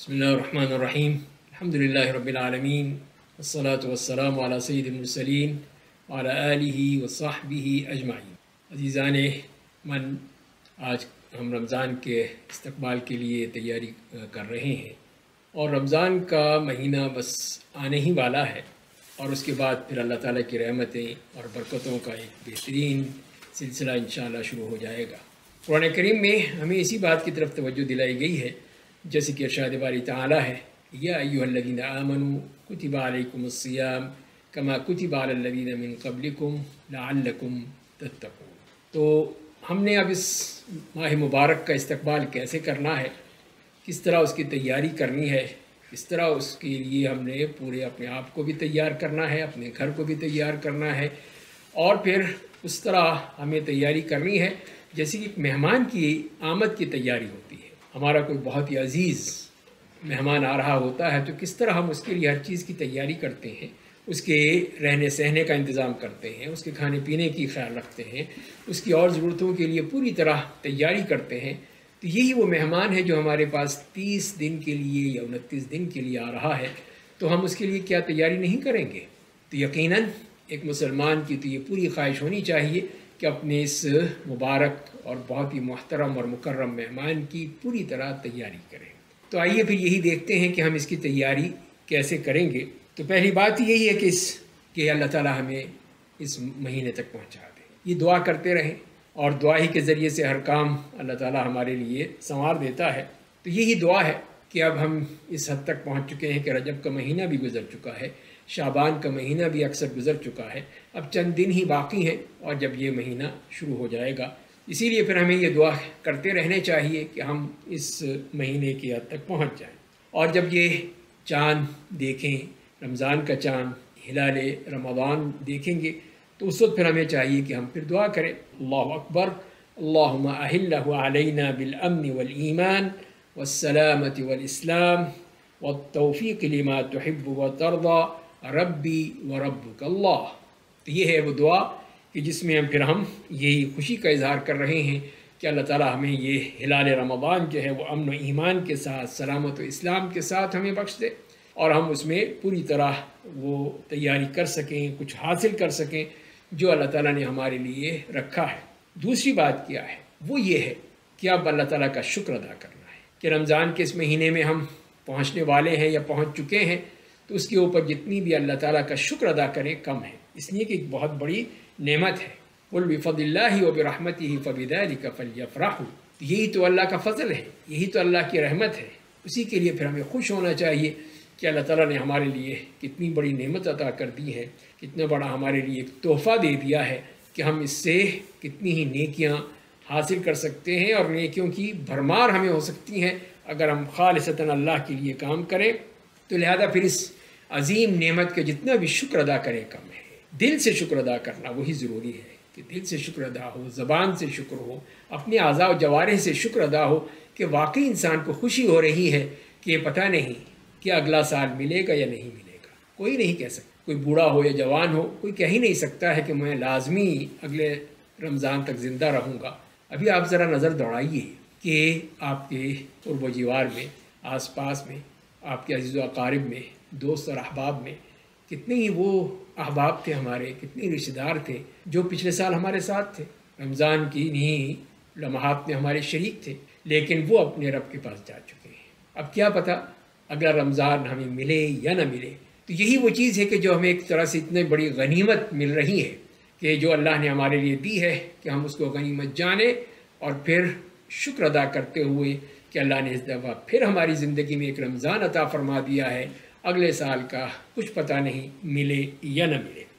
बसमीम अलहमदिल्ला रबालमीन वसलात वसलाम अला सैदमसलिन वाला आलिहि व साहबिहि अजमाइन अजीज़ान मन आज हम रमज़ान के इस्तकबाल के लिए तैयारी कर रहे हैं। और रमज़ान का महीना बस आने ही वाला है। और उसके बाद फिर अल्लाह ताला की रहमतें और बरकतों का एक बेहतरीन सिलसिला इन शुरू हो जाएगा। कुरान करीम में हमें इसी बात की तरफ़ तवज्जो दिलाई गई है जैसे कि अरशाद बारी ताला है, या अयुल्लिन आमनु कुतिबा अलैकुमुस्सियाम कमा कुतिबा अलल्लिन मिन क़ब्लिकुम लअल्लकुम तत्तक़ून। तो हमने अब इस माह मुबारक का इस्तबाल कैसे करना है, किस तरह उसकी तैयारी करनी है किस तरह उसके लिए हमने पूरे अपने आप को भी तैयार करना है, अपने घर को भी तैयार करना है, और फिर उस तरह हमें तैयारी करनी है, जैसे कि मेहमान की आमद की तैयारी होती है। हमारा कोई बहुत ही अज़ीज़ मेहमान आ रहा होता है तो किस तरह हम उसके लिए हर चीज़ की तैयारी करते हैं, उसके रहने सहने का इंतज़ाम करते हैं, उसके खाने पीने की ख्याल रखते हैं, उसकी और ज़रूरतों के लिए पूरी तरह तैयारी करते हैं तो यही वो मेहमान है जो हमारे पास तीस दिन के लिए या उनतीस दिन के लिए आ रहा है तो हम उसके लिए क्या तैयारी नहीं करेंगे? तो यकीनन एक मुसलमान की तो ये पूरी ख्वाहिश होनी चाहिए कि अपने इस मुबारक और बहुत ही मोहतरम और मुकर्रम मेहमान की पूरी तरह तैयारी करें। तो आइए फिर यही देखते हैं कि हम इसकी तैयारी कैसे करेंगे। तो पहली बात यही है कि इस, कि अल्लाह ताला हमें इस महीने तक पहुँचा दे। ये दुआ करते रहें और दुआ ही के ज़रिए से हर काम अल्लाह ताला हमारे लिए संवार देता है। तो यही दुआ है कि अब हम इस हद तक पहुँच चुके हैं कि रजब का महीना भी गुजर चुका है। शाबान का महीना भी अक्सर गुजर चुका है। अब चंद दिन ही बाकी हैं और जब ये महीना शुरू हो जाएगा, इसीलिए फिर हमें ये दुआ करते रहने चाहिए कि हम इस महीने की हद तक पहुँच जाएँ। और जब ये चाँद देखें, रमज़ान का चाँद, हिलाल रमज़ान देखेंगे तो उस वक्त फिर हमें चाहिए कि हम फिर दुआ करें। अल्लाह अकबर, अल्लाहुम्मा बिलअमन वलीमान वसलामत वलइस्लाम वतौफ़ी लिमा तहब व तरदा रब्बी व रब्बुक, अल्लाह। तो ये है वो दुआ कि जिसमें हम फिर हम यही खुशी का इजहार कर रहे हैं कि अल्लाह ताला हमें ये हिलाल रमज़ान जो है वो अमन ईमान के साथ, सलामत इस्लाम के साथ हमें बख्श दे और हम उसमें पूरी तरह वो तैयारी कर सकें, कुछ हासिल कर सकें जो अल्लाह ताला ने हमारे लिए रखा है। दूसरी बात क्या है? वो ये है कि अब अल्लाह ताला का शुक्र अदा करना है कि रमज़ान के इस महीने में हम पहुँचने वाले हैं या पहुँच चुके हैं तो उसके ऊपर जितनी भी अल्लाह ताला का शुक्र अदा करें, कम है। इसलिए कि एक बहुत बड़ी नेमत है। उलफ़िल्ला व बरहमत ही फ़बिदाली का फलियफ़राह। यही तो अल्लाह का फ़ज़ल है। यही तो अल्लाह की रहमत है। उसी के लिए फिर हमें खुश होना चाहिए कि अल्लाह ताला ने हमारे लिए कितनी बड़ी नेमत अदा कर दी है, कितना बड़ा हमारे लिए एक तोहफ़ा दे दिया है कि हम इससे कितनी ही नेकियाँ हासिल कर सकते हैं और नेकियों की भरमार हमें हो सकती हैं। अगर हम खालसता अल्लाह के लिए काम करें तो लिहाजा फिर इस अजीम नेमत के जितना भी शुक्र अदा करें कम है। दिल से शुक्र अदा करना वही ज़रूरी है कि दिल से शुक्र अदा हो, ज़बान से शुक्र हो, अपने आज़ा जवारे से शुक्र अदा हो कि वाकई इंसान को खुशी हो रही है कि ये पता नहीं कि अगला साल मिलेगा या नहीं मिलेगा। कोई नहीं कह सकता, कोई बूढ़ा हो या जवान हो, कोई कह ही नहीं सकता है कि मैं लाजमी अगले रमज़ान तक ज़िंदा रहूँगा। अभी आप ज़रा नज़र दौड़ाइए कि आपके कुर्ब जीवार में आस पास में, आपके अज़ीज़ अकारब में दोस्त और अहबाब में, कितने ही वो अहबाब थे हमारे, कितने रिश्तेदार थे, जो पिछले साल हमारे साथ थे। रमज़ान की नहीं लम्हात में हमारे शरीक थे, लेकिन वो अपने रब के पास जा चुके हैं। अब क्या पता अगला रमज़ान हमें मिले या ना मिले तो यही वो चीज़ है कि जो हमें एक तरह से इतनी बड़ी गनीमत मिल रही है कि जो अल्लाह ने हमारे लिए दी है कि हम उसको गनीमत जाने और फिर शुक्र अदा करते हुए कि अल्लाह ने इस दफ़ा फिर हमारी ज़िंदगी में एक रमज़ान अता फरमा दिया है। अगले साल का कुछ पता नहीं मिले या न मिले।